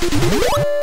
Música